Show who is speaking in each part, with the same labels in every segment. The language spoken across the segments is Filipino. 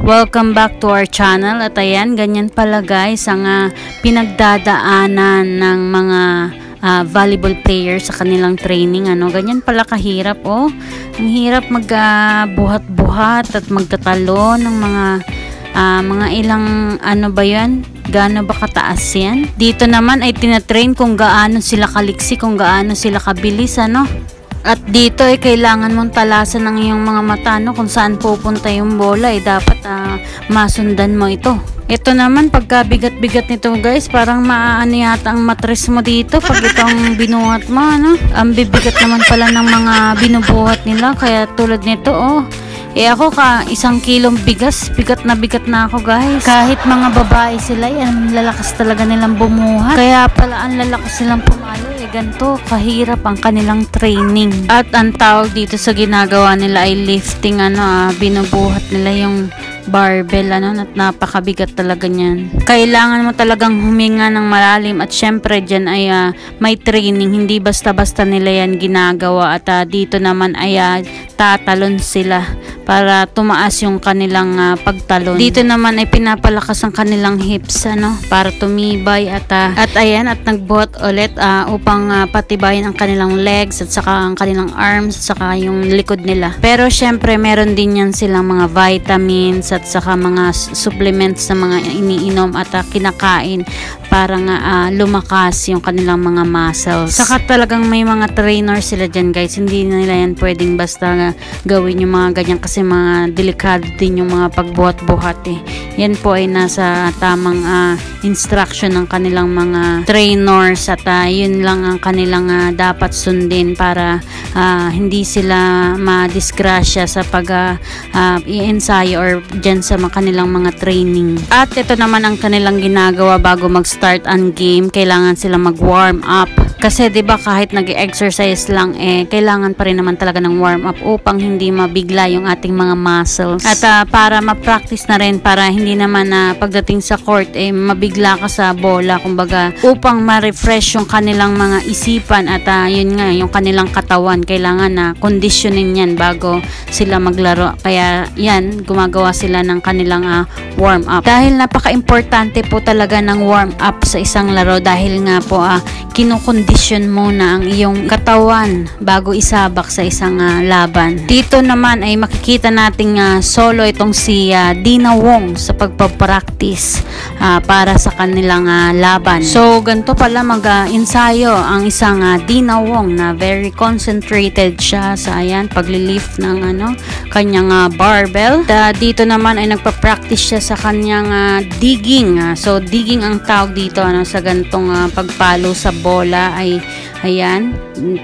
Speaker 1: Welcome back to our channel. At ayan, ganyan pala guys ang uh, pinagdadaanan ng mga uh, volleyball players sa kanilang training. Ano, ganyan pala kahirap oh. Ang hirap magbuhat-buhat uh, at magtatalo ng mga uh, mga ilang ano ba yan? Gaano ba kataas yan? Dito naman ay tinatrain kung gaano sila kaliksi kung gaano sila kabilis ano at dito ay kailangan mong talasan ng iyong mga mata no, kung saan pupunta yung bola ay dapat uh, masundan mo ito. Ito naman pagka bigat-bigat nito guys, parang maaano yata ang matres mo dito pag itong binuhat mo ano. Ang bibigat naman pala ng mga binubuhat nila kaya tulad nito oh. Eh ako ka isang kilong bigas, bigat na bigat na ako guys. Kahit mga babae sila, yan lalakas talaga nilang bumuhat. Kaya pala ang lalakas nilang pumalo ganito kahirap ang kanilang training. At ang tawag dito sa ginagawa nila ay lifting ano ah, binubuhat nila yung barbell ano at napakabigat talaga niyan. Kailangan mo talagang huminga ng malalim at syempre diyan ay uh, may training hindi basta-basta nila yan ginagawa at uh, dito naman ay uh, tatalon sila para tumaas yung kanilang uh, pagtalon. Dito naman ay pinapalakas ang kanilang hips ano para tumibay at uh, at ayan at nagbuhat ulit uh, upang uh, patibayin ang kanilang legs at saka ang kanilang arms at saka yung likod nila. Pero syempre meron din yan silang mga vitamins at saka mga supplements na mga iniinom at uh, kinakain para nga uh, lumakas yung kanilang mga muscles. Saka talagang may mga trainer sila dyan guys. Hindi nila yan pwedeng basta gawin yung mga ganyan kasi mga delikado din yung mga pagbuhat-buhat eh. Yan po ay nasa tamang uh, instruction ng kanilang mga trainers at uh, yun lang ang kanilang uh, dapat sundin para uh, hindi sila ma-disgrasya sa pag uh, uh, i-ensayo or dyan sa kanilang mga training. At ito naman ang kanilang ginagawa bago mag start ang game, kailangan sila mag-warm up. Kasi 'di ba kahit nag-exercise lang eh kailangan pa rin naman talaga ng warm up upang hindi mabigla yung ating mga muscles. At uh, para ma-practice na rin para hindi naman na uh, pagdating sa court eh mabigla ka sa bola kumbaga upang ma-refresh yung kanilang mga isipan at uh, yun nga yung kanilang katawan kailangan na conditioning yan bago sila maglaro. Kaya yan gumagawa sila ng kanilang uh, warm up. Dahil napaka-importante po talaga ng warm up sa isang laro dahil nga po uh, kinukondisyon muna ang iyong katawan bago isabak sa isang uh, laban. Dito naman ay makikita nating uh, solo itong si uh, Dina Wong sa pagpapractice uh, para sa kanilang uh, laban. So ganito pala mag-ensayo uh, ang isang uh, Dina Wong na very concentrated siya sa ayan paglilift ng ano kanyang uh, barbell. Da, dito naman ay nagpa-practice siya sa kanyang uh, digging. Uh, so digging ang tawag dito ano sa gantong uh, pagpalo sa bola ay ayan,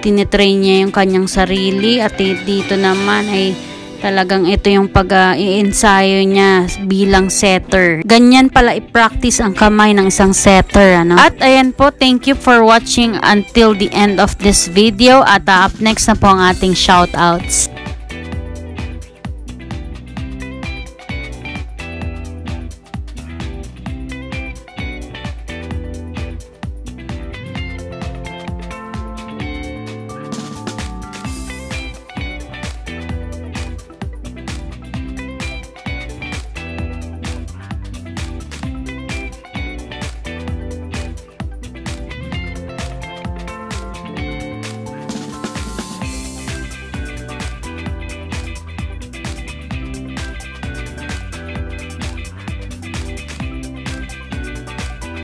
Speaker 1: tinitrain niya yung kanyang sarili at dito naman ay talagang ito yung pag-i-ensayo uh, niya bilang setter. Ganyan pala i-practice ang kamay ng isang setter. Ano? At ayan po, thank you for watching until the end of this video at uh, up next na po ang ating shoutouts.